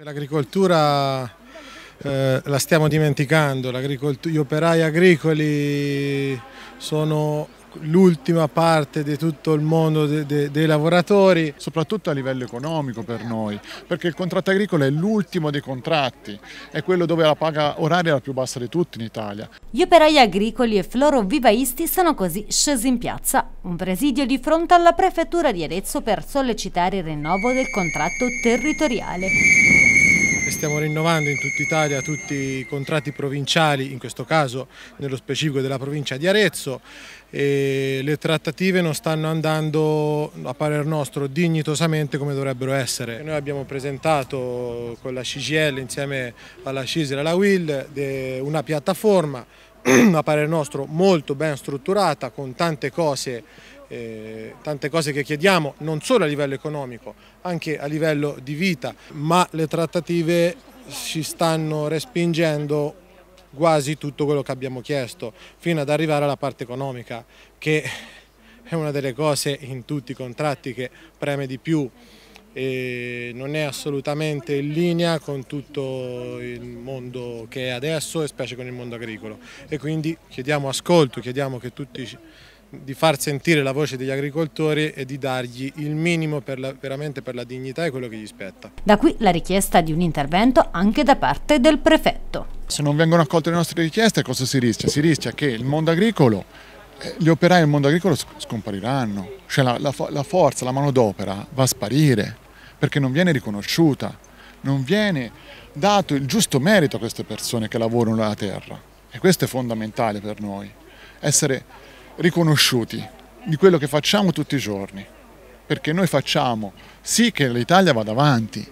L'agricoltura eh, la stiamo dimenticando, gli operai agricoli sono l'ultima parte di tutto il mondo de, de, dei lavoratori. Soprattutto a livello economico per noi, perché il contratto agricolo è l'ultimo dei contratti, è quello dove la paga oraria è la più bassa di tutti in Italia. Gli operai agricoli e florovivaisti sono così scesi in piazza, un presidio di fronte alla prefettura di Arezzo per sollecitare il rinnovo del contratto territoriale stiamo rinnovando in tutta Italia tutti i contratti provinciali, in questo caso nello specifico della provincia di Arezzo e le trattative non stanno andando a parer nostro dignitosamente come dovrebbero essere. Noi abbiamo presentato con la CGL insieme alla CISL e alla WIL una piattaforma a parer nostro molto ben strutturata con tante cose eh, tante cose che chiediamo non solo a livello economico, anche a livello di vita, ma le trattative ci stanno respingendo quasi tutto quello che abbiamo chiesto, fino ad arrivare alla parte economica, che è una delle cose in tutti i contratti che preme di più. E non è assolutamente in linea con tutto il mondo che è adesso e specie con il mondo agricolo. E quindi chiediamo ascolto, chiediamo che tutti di far sentire la voce degli agricoltori e di dargli il minimo per la, veramente per la dignità e quello che gli spetta. Da qui la richiesta di un intervento anche da parte del prefetto. Se non vengono accolte le nostre richieste cosa si rischia? Si rischia che il mondo agricolo, eh, gli operai del mondo agricolo scompariranno, cioè la, la, la forza, la manodopera va a sparire perché non viene riconosciuta, non viene dato il giusto merito a queste persone che lavorano nella terra e questo è fondamentale per noi, essere riconosciuti di quello che facciamo tutti i giorni, perché noi facciamo sì che l'Italia vada avanti,